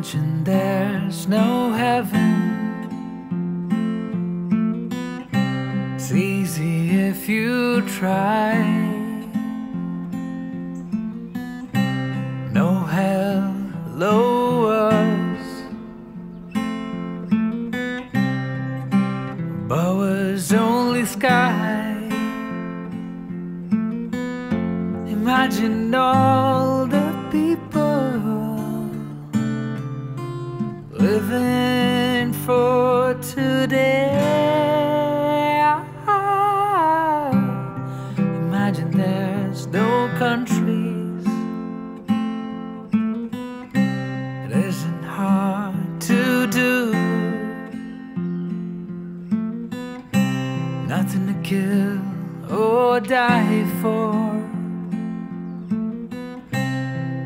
Imagine there's no heaven. It's easy if you try. No hell below us. Only sky. Imagine all the people living for today. Imagine there's no countries. It isn't hard to do. Nothing to kill or die for.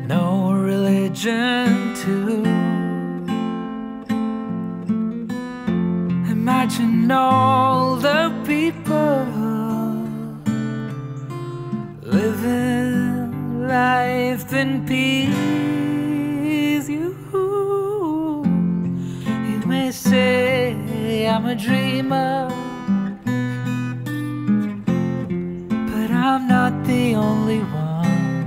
No religion too. Imagine all the people living life in peace. You, you may say I'm a dreamer, but I'm not the only one.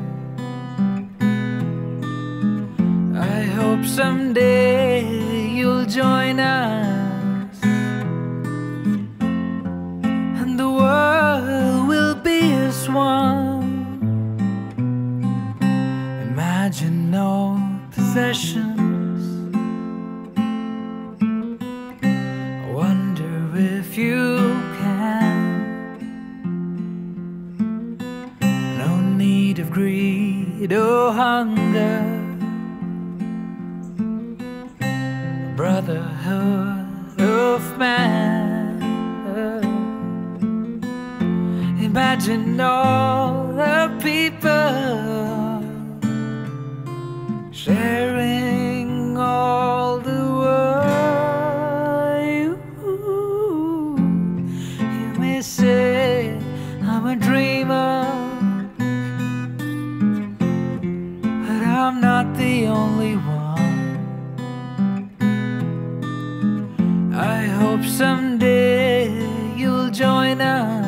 I hope someday you'll join us Imagine no possessions. I wonder if you can. No need of greed or hunger. brotherhood of man. Imagine all the people sharing all the world. You, you may say I'm a dreamer, but I'm not the only one. I hope someday you'll join us